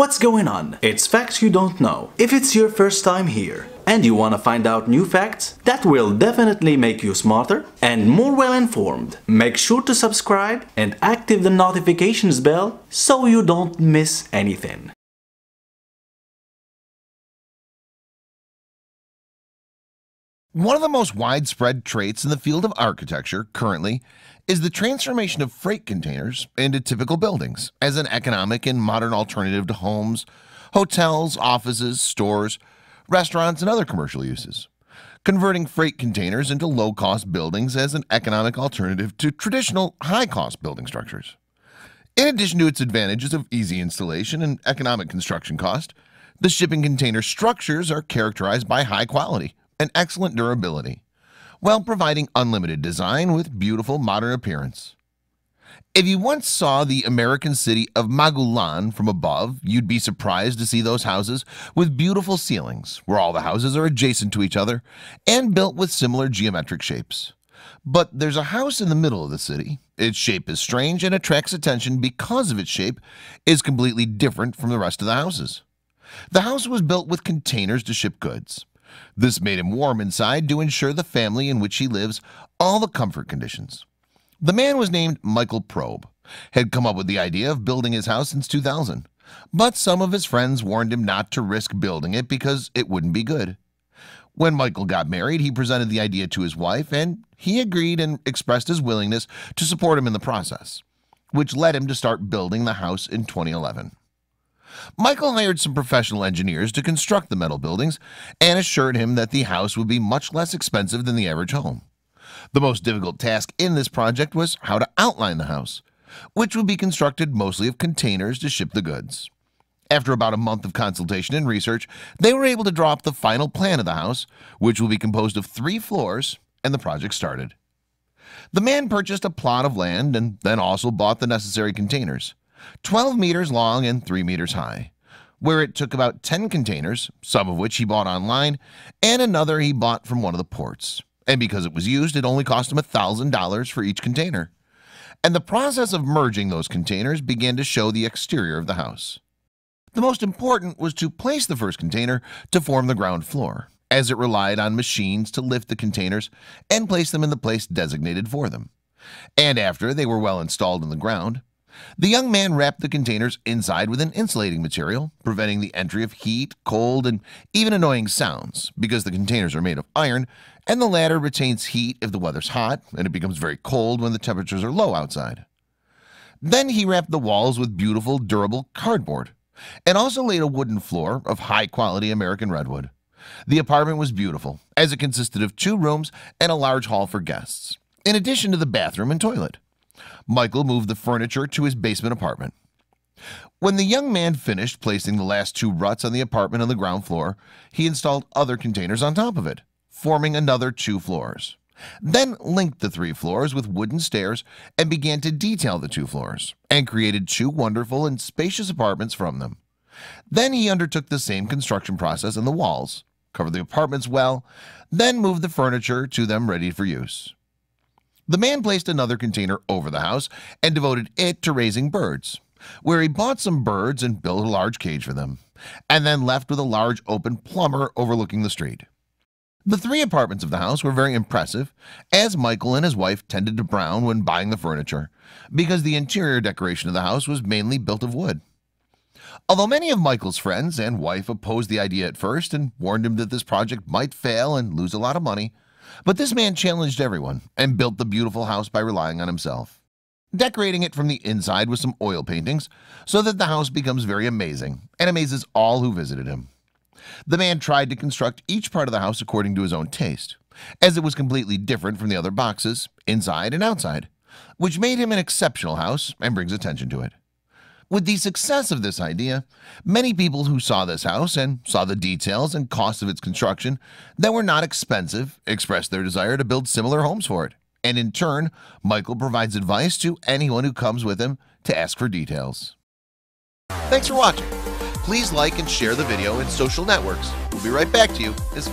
What's going on? It's facts you don't know. If it's your first time here and you want to find out new facts that will definitely make you smarter and more well informed, make sure to subscribe and active the notifications bell so you don't miss anything. One of the most widespread traits in the field of architecture currently is the transformation of freight containers into typical buildings as an economic and modern alternative to homes, hotels, offices, stores, restaurants, and other commercial uses. Converting freight containers into low-cost buildings as an economic alternative to traditional high-cost building structures. In addition to its advantages of easy installation and economic construction cost, the shipping container structures are characterized by high quality and excellent durability while providing unlimited design with beautiful modern appearance. If you once saw the American city of Magulan from above, you'd be surprised to see those houses with beautiful ceilings, where all the houses are adjacent to each other and built with similar geometric shapes. But there's a house in the middle of the city. Its shape is strange and attracts attention because of its shape is completely different from the rest of the houses. The house was built with containers to ship goods. This made him warm inside to ensure the family in which he lives all the comfort conditions. The man was named Michael Probe, had come up with the idea of building his house since 2000, but some of his friends warned him not to risk building it because it wouldn't be good. When Michael got married, he presented the idea to his wife, and he agreed and expressed his willingness to support him in the process, which led him to start building the house in 2011. Michael hired some professional engineers to construct the metal buildings and assured him that the house would be much less expensive than the average home. The most difficult task in this project was how to outline the house, which would be constructed mostly of containers to ship the goods. After about a month of consultation and research, they were able to draw up the final plan of the house, which will be composed of three floors, and the project started. The man purchased a plot of land and then also bought the necessary containers. 12 meters long and 3 meters high, where it took about 10 containers, some of which he bought online, and another he bought from one of the ports. And because it was used, it only cost him $1,000 for each container. And the process of merging those containers began to show the exterior of the house. The most important was to place the first container to form the ground floor, as it relied on machines to lift the containers and place them in the place designated for them. And after they were well installed in the ground, the young man wrapped the containers inside with an insulating material, preventing the entry of heat, cold, and even annoying sounds because the containers are made of iron and the latter retains heat if the weather's hot and it becomes very cold when the temperatures are low outside. Then he wrapped the walls with beautiful, durable cardboard and also laid a wooden floor of high-quality American redwood. The apartment was beautiful, as it consisted of two rooms and a large hall for guests, in addition to the bathroom and toilet. Michael moved the furniture to his basement apartment. When the young man finished placing the last two ruts on the apartment on the ground floor, he installed other containers on top of it, forming another two floors. Then linked the three floors with wooden stairs and began to detail the two floors, and created two wonderful and spacious apartments from them. Then he undertook the same construction process on the walls, covered the apartments well, then moved the furniture to them ready for use. The man placed another container over the house and devoted it to raising birds, where he bought some birds and built a large cage for them, and then left with a large open plumber overlooking the street. The three apartments of the house were very impressive, as Michael and his wife tended to brown when buying the furniture, because the interior decoration of the house was mainly built of wood. Although many of Michael's friends and wife opposed the idea at first and warned him that this project might fail and lose a lot of money, but this man challenged everyone and built the beautiful house by relying on himself, decorating it from the inside with some oil paintings so that the house becomes very amazing and amazes all who visited him. The man tried to construct each part of the house according to his own taste, as it was completely different from the other boxes, inside and outside, which made him an exceptional house and brings attention to it. With the success of this idea, many people who saw this house and saw the details and cost of its construction that were not expensive expressed their desire to build similar homes for it. And in turn, Michael provides advice to anyone who comes with him to ask for details. Thanks for watching. Please like and share the video in social networks. We'll be right back to you as